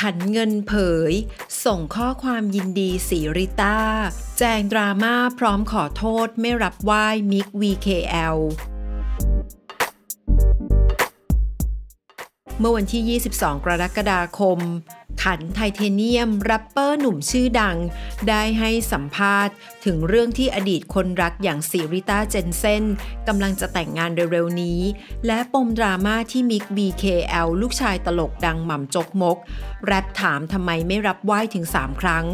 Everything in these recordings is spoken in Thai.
ขันเงินเผย ส่งข้อความยินดีสีริต้า แจงดราม่าพร้อมขอโทษไม่รับไหว้มิก VKL เมื่อวันที่ 22 กรกฎาคม ขันไทเทเนียมแรปเปอร์หนุ่มชื่อดัง ได้ให้สัมภาษณ์ถึงเรื่องที่อดีตคนรักอย่างซีริต้าเจนเซนกำลังจะแต่งงานเร็วๆนี้ และปมดราม่าที่มิก BKL ลูกชายตลกดังหม่ำจกมก แรปถามทำไมไม่รับไหว้ถึง 3 ครั้ง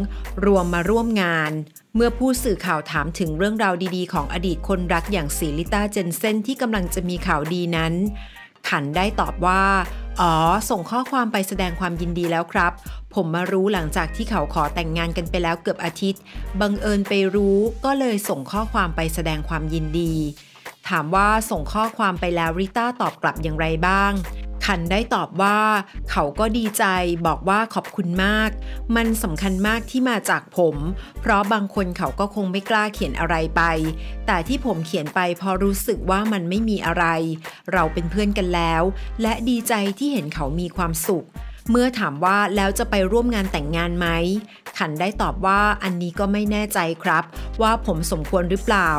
รวมมาร่วมงานเมื่อผู้สื่อข่าวถามถึงเรื่องราวดีๆ ของอดีตคนรักอย่างซีริต้าเจนเซนที่กำลังจะมีข่าวดีนั้น ขันได้ตอบว่า อ๋อ ส่งข้อความไปแสดงความยินดีแล้วครับ ผมมารู้หลังจากที่เขาขอแต่งงานกันไปแล้วเกือบอาทิตย์ บังเอิญไปรู้ก็เลยส่งข้อความไปแสดงความยินดี ถามว่าส่งข้อความไปแล้วริต้าตอบกลับอย่างไรบ้าง ขันได้ตอบว่า เขาก็ดีใจบอกว่าขอบคุณมาก มันสำคัญมากที่มาจากผม เพราะบางคนเขาก็คงไม่กล้าเขียนอะไรไป แต่ที่ผมเขียนไปเพราะรู้สึกว่ามันไม่มีอะไร เราเป็นเพื่อนกันแล้ว และดีใจที่เห็นเขามีความสุขเมื่อถามว่าแล้วจะไปร่วมงานแต่งงานไหม ขันได้ตอบว่าอันนี้ก็ไม่แน่ใจครับ ว่าผมสมควรหรือเปล่า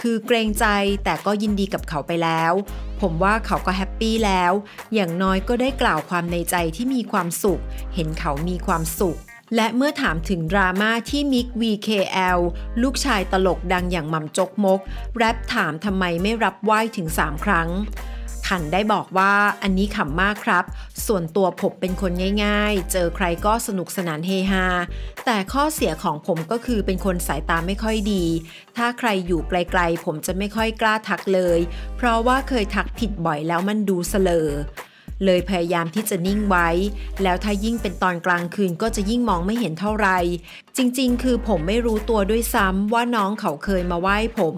คือเกรงใจแต่ก็ยินดีกับเขาไปแล้ว ผมว่าเขาก็แฮปปี้แล้ว อย่างน้อยก็ได้กล่าวความในใจที่มีความสุข เห็นเขามีความสุข และเมื่อถามถึงดราม่าที่มิก VKL ลูกชายตลกดังอย่างมัมจกมก แรปถามทำไมไม่รับไหว้ถึง 3 ครั้ง ขันได้บอกว่าอันนี้ขำมากครับ ส่วนตัวผมเป็นคนง่ายๆ เจอใครก็สนุกสนานเฮฮา แต่ข้อเสียของผมก็คือเป็นคนสายตาไม่ค่อยดี ถ้าใครอยู่ไกลๆ ผมจะไม่ค่อยกล้าทักเลย เพราะว่าเคยทักผิดบ่อยแล้วมันดูเสลอเลยพยายามที่จะนิ่งไว้ แล้วถ้ายิ่งเป็นตอนกลางคืนก็จะยิ่งมองไม่เห็นเท่าไหร่ จริงๆ คือผมไม่รู้ตัวด้วยซ้ำว่าน้องเขาเคยมาไหว้ผม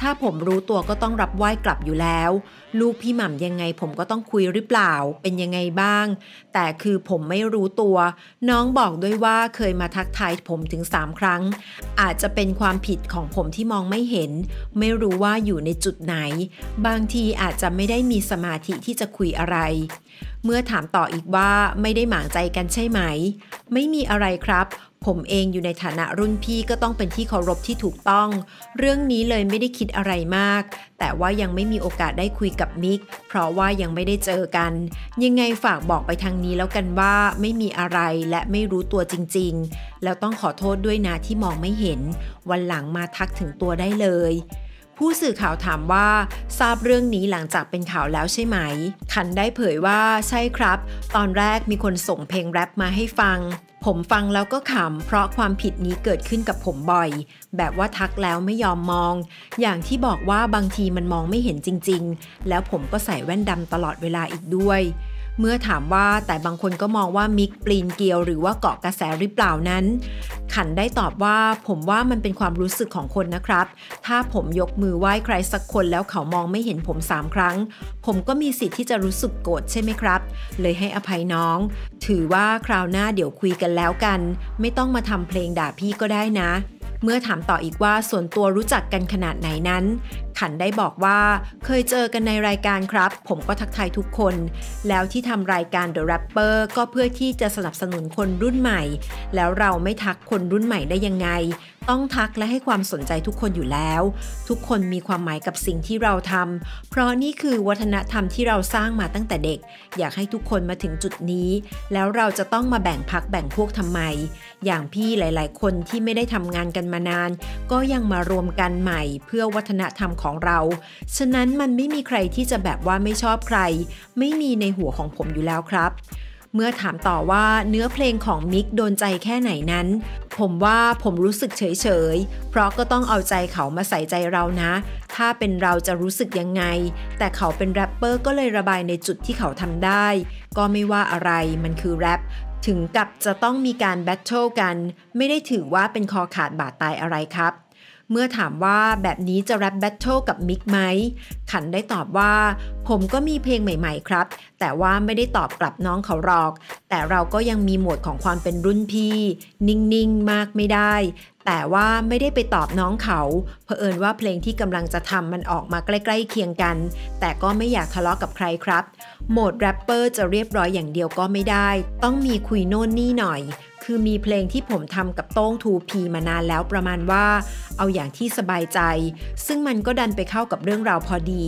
ถ้าผมรู้ตัวก็ต้องรับไหว้กลับอยู่แล้ว ลูกพี่หม่ำยังไงผมก็ต้องคุยหรือเปล่า เป็นยังไงบ้าง แต่คือผมไม่รู้ตัว น้องบอกด้วยว่าเคยมาทักทายผมถึง 3 ครั้ง อาจจะเป็นความผิดของผมที่มองไม่เห็น ไม่รู้ว่าอยู่ในจุดไหน บางทีอาจจะไม่ได้มีสมาธิที่จะคุยอะไร เมื่อถามต่ออีกว่าไม่ได้หมางใจกันใช่ไหม ไม่มีอะไรครับ ผมเองอยู่ในฐานะรุ่นพี่ก็ต้องเป็นที่เคารพที่ถูกต้อง เรื่องนี้เลยไม่ได้คิดอะไรมาก แต่ว่ายังไม่มีโอกาสได้คุยกับมิก เพราะว่ายังไม่ได้เจอกัน ยังไงฝากบอกไปทางนี้แล้วกันว่าไม่มีอะไรและไม่รู้ตัวจริง ๆ แล้วต้องขอโทษด้วยนะที่มองไม่เห็น วันหลังมาทักถึงตัวได้เลย ผู้สื่อข่าวถามว่าทราบเรื่องนี้หลังจากเป็นข่าวแล้วใช่ไหม คันได้เผยว่าใช่ครับ ตอนแรกมีคนส่งเพลงแรปมาให้ฟัง ผมฟังแล้วก็ขำเพราะความผิดนี้เกิดขึ้นกับผมบ่อย แบบว่าทักแล้วไม่ยอมมอง อย่างที่บอกว่าบางทีมันมองไม่เห็นจริง ๆ แล้วผมก็ใส่แว่นดำตลอดเวลาอีกด้วยเมื่อถามว่าแต่บางคนก็มองว่ามิกปลีนเกลียวหรือว่าเกาะกระแสหรือเปล่านั้น ขันได้ตอบว่าผมว่ามันเป็นความรู้สึกของคนนะครับ ถ้าผมยกมือไหว้ใครสักคนแล้วเขามองไม่เห็นผมสามครั้ง ผมก็มีสิทธิ์ที่จะรู้สึกโกรธใช่ไหมครับ เลยให้อภัยน้อง ถือว่าคราวหน้าเดี๋ยวคุยกันแล้วกัน ไม่ต้องมาทำเพลงด่าพี่ก็ได้นะ เมื่อถามต่ออีกว่าส่วนตัวรู้จักกันขนาดไหนนั้น ขันได้บอกว่าเคยเจอกันในรายการครับ ผมก็ทักทายทุกคน แล้วที่ทำรายการ The Rapper ก็เพื่อที่จะสนับสนุนคนรุ่นใหม่ แล้วเราไม่ทักคนรุ่นใหม่ได้ยังไง ต้องทักและให้ความสนใจทุกคนอยู่แล้ว ทุกคนมีความหมายกับสิ่งที่เราทำเพราะนี่คือวัฒนธรรมที่เราสร้างมาตั้งแต่เด็ก อยากให้ทุกคนมาถึงจุดนี้ แล้วเราจะต้องมาแบ่งพักแบ่งพวกทำไม อย่างพี่หลาย ๆ คนที่ไม่ได้ทำงานกันมานาน ก็ยังมารวมกันใหม่เพื่อวัฒนธรรมของเรา ฉะนั้นมันไม่มีใครที่จะแบบว่าไม่ชอบใคร ไม่มีในหัวของผมอยู่แล้วครับ เมื่อถามต่อว่าเนื้อเพลงของมิกโดนใจแค่ไหนนั้น ผมว่าผมรู้สึกเฉยๆ เพราะก็ต้องเอาใจเขามาใส่ใจเรานะ ถ้าเป็นเราจะรู้สึกยังไง แต่เขาเป็นแรปเปอร์ก็เลยระบายในจุดที่เขาทำได้ ก็ไม่ว่าอะไรมันคือแรปถึงกับจะต้องมีการ battle กัน ไม่ได้ถือว่าเป็นคอขาดบาดตายอะไรครับ เมื่อถามว่าแบบนี้จะแรป battle กับมิกซ์ไหม ขันได้ตอบว่า ผมก็มีเพลงใหม่ๆครับ แต่ว่าไม่ได้ตอบกลับน้องเขาหรอก แต่เราก็ยังมีโหมดของความเป็นรุ่นพี่ นิ่งๆ มากไม่ได้ แต่ว่าไม่ได้ไปตอบน้องเขาเผอิญว่าเพลงที่กำลังจะทำมันออกมาใกล้ๆเคียงกัน แต่ก็ไม่อยากทะเลาะกับใครครับ โหมดแรปเปอร์จะเรียบร้อยอย่างเดียวก็ไม่ได้ ต้องมีคุยโน่นนี่หน่อย คือมีเพลงที่ผมทำกับโต้ง 2P มานานแล้วประมาณว่า เอาอย่างที่สบายใจ ซึ่งมันก็ดันไปเข้ากับเรื่องราวพอดี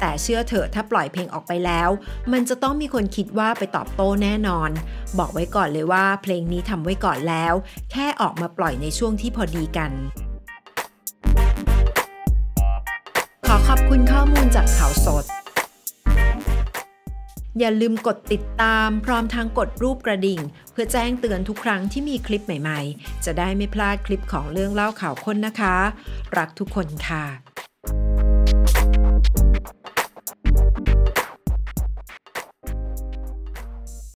แต่เชื่อเถอะถ้าปล่อยเพลงออกไปแล้ว มันจะต้องมีคนคิดว่าไปตอบโต้แน่นอน บอกไว้ก่อนเลยว่าเพลงนี้ทำไว้ก่อนแล้ว แค่ออกมาปล่อยในช่วงที่พอดีกันขอขอบคุณข้อมูลจากข่าวสด อย่าลืมกดติดตามพร้อมทางกดรูปกระดิ่ง เพื่อแจ้งเตือนทุกครั้งที่มีคลิปใหม่ๆ จะได้ไม่พลาดคลิปของเรื่องเล่าข่าวค้นนะคะ รักทุกคนค่ะ